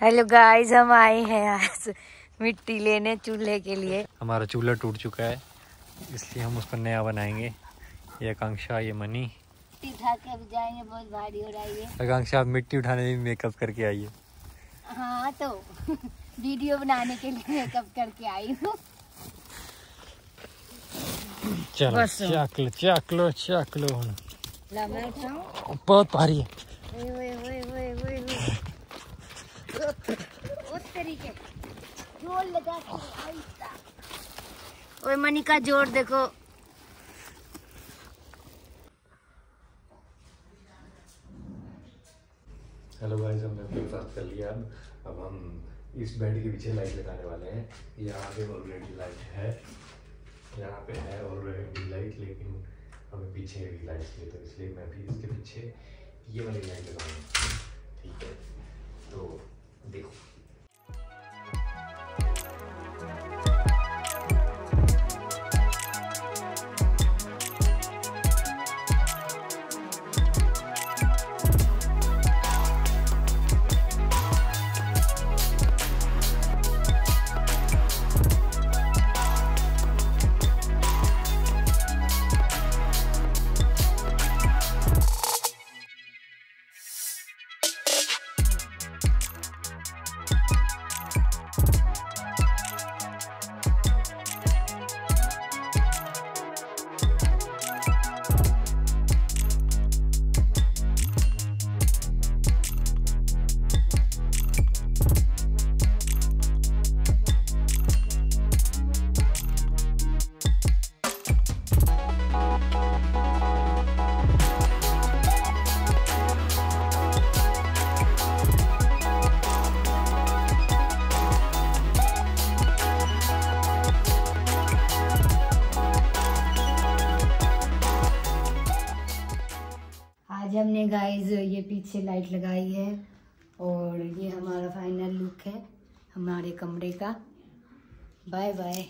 Hello guys हम आए हैं आज मिट्टी लेने चूल्हे के लिए। हमारा चूल्हा टूट चुका है इसलिए हम उसको नया बनाएँगे। ये आकांक्षा ये मनी। उठा के अभी जाएँगे बहुत भारी हो रही है आकांक्षा आप मिट्टी उठाने में मेकअप करके आइए हाँ। तो वीडियो बनाने के लिए मेकअप करके आई हूँ। चलो। चक लो चक लो चक लो। ला मैं उठाऊं। बहुत भारी है ओए ओए ओए ओए ओए ओए उस तरीके ज़ोर लगा ओए मनी का ज़ोर देखो। हेलो गाइस हमने ब्रेकफास्ट कर लिया। अब अब हम इस बेड के पीछे लाइट लगाने वाले हैं। ये आगे ऑलरेडी लाइट है। यहाँ पे है ऑलरेडी लाइट लेकिन हमें पीछे भी लाइट चाहिए तो इसलिए मैं भी इसके पीछे ये वाली लाइट लगाऊँगा। ठीक है? तो देखो हमने गाइस ये पीछे लाइट लगाई है और ये हमारा फाइनल लुक है, हमारे कमरे का। Bye bye